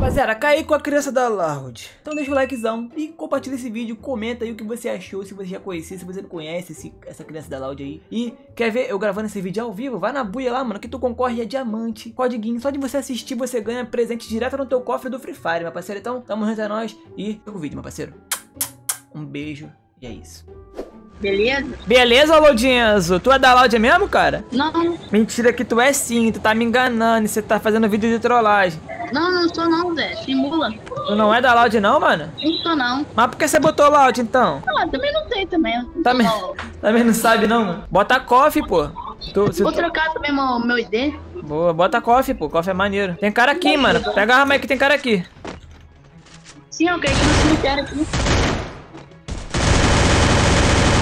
Rapaziada, caí com a criança da Loud. Então deixa o likezão e compartilha esse vídeo. Comenta aí o que você achou, se você já conhecia, se você não conhece esse, essa criança da Loud aí. E quer ver eu gravando esse vídeo ao vivo? Vai na buia lá, mano, que tu concorre a diamante. Codiguinho, só de você assistir você ganha presente direto no teu cofre do Free Fire, meu parceiro. Então, tamo junto a nós e o vídeo, meu parceiro. Um beijo e é isso. Beleza? Beleza, Loudinho? Tu é da Loud mesmo, cara? Não, Mentira que tu é sim, tu tá me enganando, você tá fazendo vídeo de trollagem. Não, não sou não, Zé. Simula. Tu não é da Loud não, mano? Não sou não. Mas por que você botou Loud então? Ah, também não sei também. Não Também, não. também não sabe não, mano? Bota coffee, pô. Tu, se Vou trocar também meu, meu ID. Boa, bota coffee, pô. Coffee é maneiro. Tem cara aqui, mano. Pega a arma aí que tem cara aqui. Sim, eu caí aqui no cemitério aqui.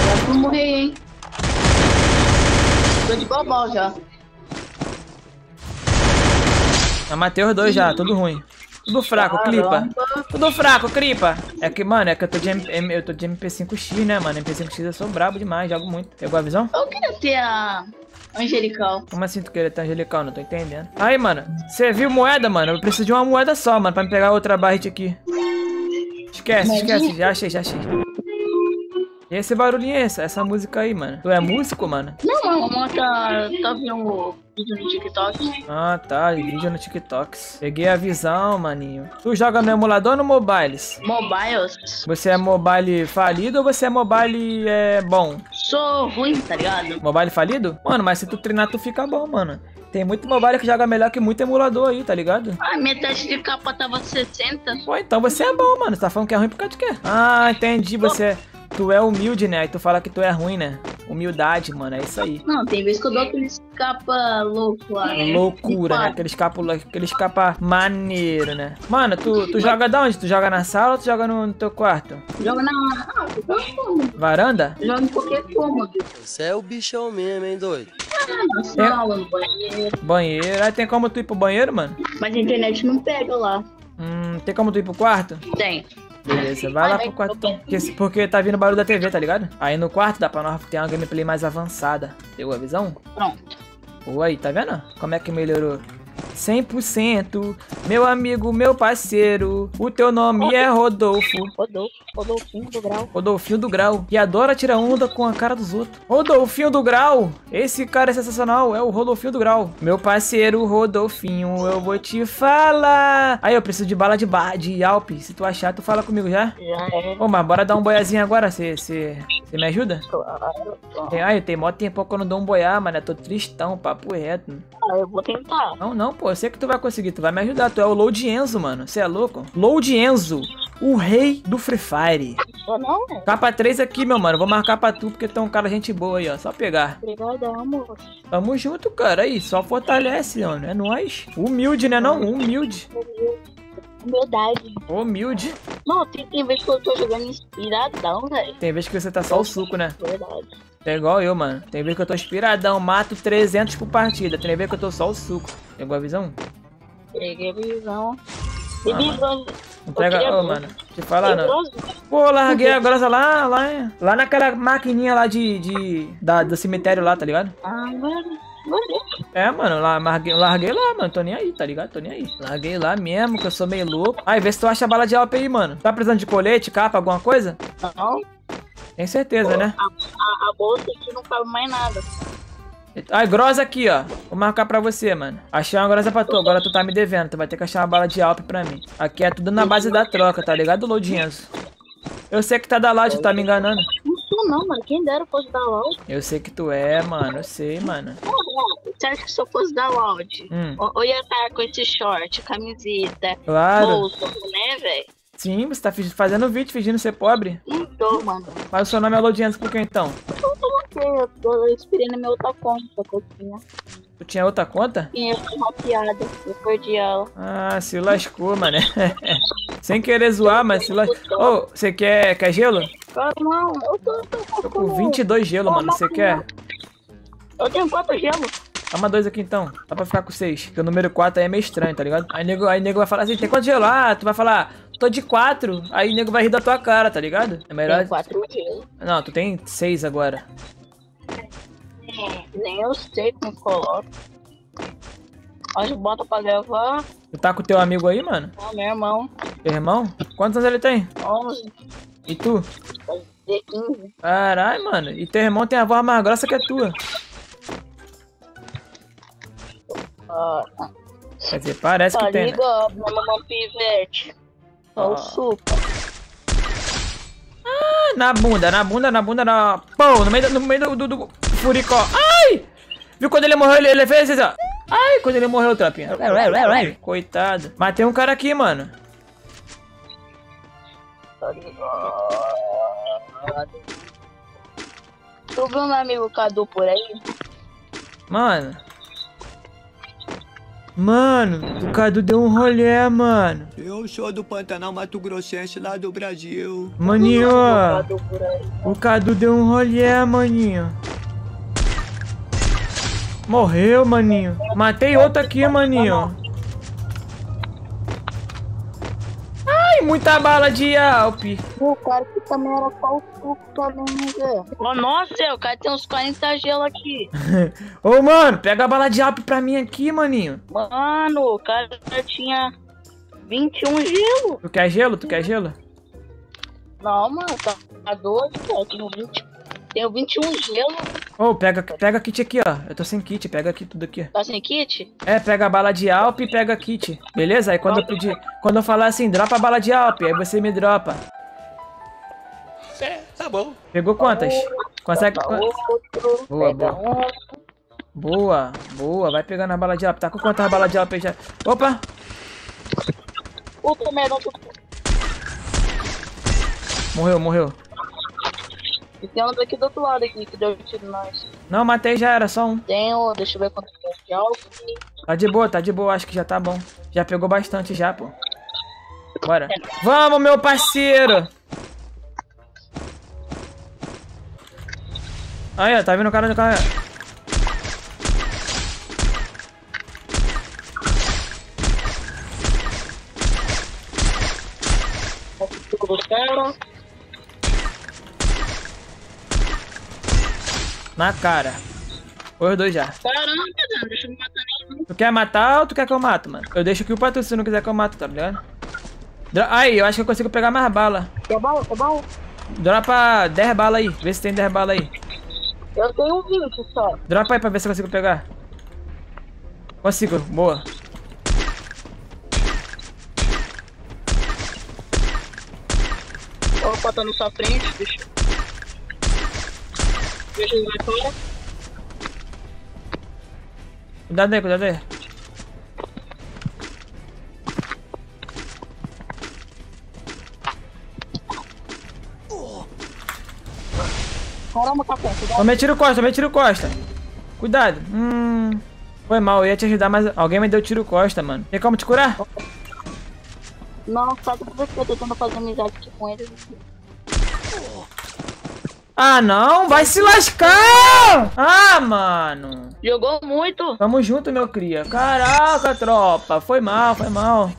Já vou morrer, hein? Tô de bobó já. Eu matei os dois já, tudo ruim. Tudo fraco, clipa. Caramba. Tudo fraco, clipa. É que, mano, é que eu tô de, M- eu tô de MP5X, né, mano? MP5X eu sou brabo demais, jogo muito. Pegou a visão? Eu queria ter a Angelical. Como assim tu querer ter angelical? Não tô entendendo. Aí, mano, você viu moeda, mano? Eu preciso de uma moeda só, mano, pra me pegar outra barrite aqui. Esquece, esquece. Já achei, já achei. E esse barulhinho é esse? Essa música aí, mano? Tu é músico, mano? Não, mano, mano, tá, tá vendo vídeo no TikTok. Ah, tá. Vídeo no TikTok. Peguei a visão, maninho. Tu joga no emulador ou no mobiles? Mobiles. Você é mobile falido ou você é mobile é, bom? Sou ruim, tá ligado? Mobile falido? Mano, mas se tu treinar, tu fica bom, mano. Tem muito mobile que joga melhor que muito emulador aí, tá ligado? Ah, metade de capa tava 60. Pô, então você é bom, mano. Você tá falando que é ruim por causa de quê? Ah, entendi. Você. Tu é humilde, né? Aí tu fala que tu é ruim, né? Humildade, mano. É isso aí. Não, tem vez que eu dou aqueles capa louco lá. Loucura, né? Aquele escapa, aquele escapa maneiro, né? Mano, tu, tu joga da onde? Tu joga na sala ou tu joga no, no teu quarto? Joga na. Ah, cômodo. Varanda? Joga em qualquer cômodo. Você é o bichão mesmo, hein, doido? Na sala, no banheiro. Banheiro. Aí tem como tu ir pro banheiro, mano? Mas a internet não pega lá. Hum, tem como tu ir pro quarto? Tem. Beleza, vai lá pro quarto então. Porque, porque tá vindo barulho da TV, tá ligado? Aí no quarto dá pra nós ter uma gameplay mais avançada. Pegou a visão? Pronto. Pô, aí, tá vendo? Como é que melhorou? 100%, meu amigo, meu parceiro, o teu nome é Rodolfo, Rodolfo. Rodolfinho do grau. Rodolfinho do Grau, e adora tirar onda com a cara dos outros. Rodolfinho do Grau, esse cara é sensacional, é o Rodolfinho do Grau. Meu parceiro Rodolfinho, eu vou te falar. Aí, eu preciso de bala de bar, de Alpe, se tu achar, tu fala comigo já. Já é. Ô, mas bora dar um boiazinho agora, você me ajuda? Claro. Tem, ai, tem mó tempo que eu não dou um boiar, mano, eu tô tristão, papo reto. Ah, eu vou tentar. Não, não, pô, eu sei que tu vai conseguir, tu vai me ajudar. Tu é o Load Enzo, mano. Você é louco? Load Enzo, o rei do Free Fire. Só não, né? Capa 3 aqui, meu mano. Vou marcar pra tu, porque tu é um cara gente boa aí, ó. Só pegar. Obrigadão, moço. Tamo junto, cara. Aí, só fortalece, mano. É nóis. Humilde, né não? Humilde. Humildade. Humilde. Não, tem, tem vez que eu tô jogando inspiradão, velho. Tem vez que você tá só o suco, né? Verdade. É igual eu, mano. Tem vez que eu tô inspiradão, mato 300 por partida. Tem vez que eu tô só o suco. Pegou a visão? Peguei a visão. Ah. Não pega... Ô, ver. mano. Te falar, não. Pô, larguei a grossa lá, lá, lá naquela maquininha lá de, de da, do cemitério lá, tá ligado? Ah, mano. É, mano, lá, larguei, larguei lá, mano, tô nem aí, tá ligado? Tô nem aí. Larguei lá mesmo, que eu sou meio louco. Aí, vê se tu acha bala de alpe aí, mano. Tá precisando de colete, capa, alguma coisa? Não, Tem certeza, né? a, a, a bolsa aqui não cabe mais nada. Ai, grossa aqui, ó. Vou marcar pra você, mano. Achei uma grossa pra tu, agora tu tá me devendo. Tu vai ter que achar uma bala de alpe pra mim. Aqui é tudo na base da troca, tá ligado, Loudinhos? Eu sei que tá da loud, tá me enganando. Sou não, mano. Quem dera eu fosse da Loud. Eu sei que tu é, mano, eu sei, mano. Você acha que se eu fosse da Loud, Hum, eu, ia estar com esse short, camiseta, claro. bolsa, né, velho? Sim, você tá fazendo vídeo fingindo ser pobre. Não tô, mano. Mas o seu nome é Lodianos por que então? Eu tô eu, eu inspirei na minha outra conta tinha. Tu tinha outra conta? Tinha uma piada, eu perdi ela. Ah, se lascou, mano. Sem querer zoar, mas se lascou. Ô, você quer, quer gelo? Cara, não, eu tô, eu tô, Tô com 22 gelo, mano. Você quer? Eu tenho quatro gelos. Toma dois aqui então. Dá pra ficar com seis. Porque o número 4 aí é meio estranho, tá ligado? Aí nego, aí nego vai falar assim, tem quanto gelo? Ah, tu vai falar, tô de 4. Aí nego vai rir da tua cara, tá ligado? É melhor. Tenho quatro gelos. Não, tu tem seis agora. Nem eu sei como coloca. Mas bota pra levar. Tu tá com teu amigo aí, mano? Ah, meu irmão. Teu irmão? Quantos anos ele tem? 11, E tu? vai ter 15. Caralho, mano. E teu irmão tem a voz mais grossa que a tua. Ah, Quer dizer, parece tá que tem. né? ligado, minha mamãe pivete. Só Ah. o suco. Ah, Na bunda, na bunda, na bunda, na. Pô, no meio, do- no meio do, do, do furicó. Ai! Viu quando ele morreu, ele, ele fez isso, ó. Ai, quando ele morreu, trapinha. Coitado. Matei um cara aqui, mano. Tá ligado. Tu viu meu amigo Cadu por aí? Mano. Mano, o Cadu deu um rolê, mano. Eu sou do Pantanal Mato Grossense, lá do Brasil. Maninho, o Cadu deu um rolê, maninho. Morreu, maninho. Matei outro aqui, maninho. Ai, muita bala de Alpe. O cara que também era só o suco também, né? Ô, nossa, o cara tem uns 40 gelo aqui. Ô, mano, pega a bala de Alpe pra mim aqui, maninho. Mano, o cara tinha 21 gelo. Tu quer gelo? Tu quer gelo? Não, mano, tá, tá doido, cara. Tenho 20. Tenho 21 gelo. Ô, pega, pega kit aqui, ó. Eu tô sem kit, pega aqui tudo aqui. Tá sem kit? É, pega a bala de Alpe e pega kit. Beleza? Aí quando eu pedir. Quando eu falar assim, dropa a bala de Alpe, aí você me dropa. É, tá bom. Pegou quantas? Consegue. Tá. Boa, boa. Boa, boa. Vai pegando a bala de Alpe. Tá com quantas balas de Alpe aí já? Opa! Puta merda, Morreu, morreu. E tem um daqui do outro lado aqui que deu tiro nós. Não, matei já, era só um. Tenho, deixa eu ver quanto tem de álcool. Tá de boa, tá de boa. Acho que já tá bom. Já pegou bastante já, pô. Bora. Vamos, meu parceiro! Aí, ó, tá vindo o cara do cara. Fico do cara. Na cara. Os dois já. Caramba, Dan, deixa eu me matar nem. Tu quer matar ou tu quer que eu mato, mano? Eu deixo aqui o pra tu se não quiser que eu mato, tá ligado? Dro- Aí, eu acho que eu consigo pegar mais bala. Quer bala? Quer bala? Dropa 10 balas aí. Vê se tem 10 balas aí. Eu tenho 20 só. Dropa aí pra ver se eu consigo pegar. Consigo, boa. Opa, tá na sua frente, deixa. Fora. Cuidado aí, cuidado aí. Caramba, café, cuidado. Tomei tiro costa, tomei tiro costa. Cuidado. Hum. Foi mal, eu ia te ajudar, mas alguém me deu tiro costa, mano. Tem como te curar? Não, por que eu tô tentando fazer amizade com ele? Ah, não, vai se lascar! Ah, mano. Jogou muito. Tamo junto, meu cria. Caraca, tropa. Foi mal, foi mal.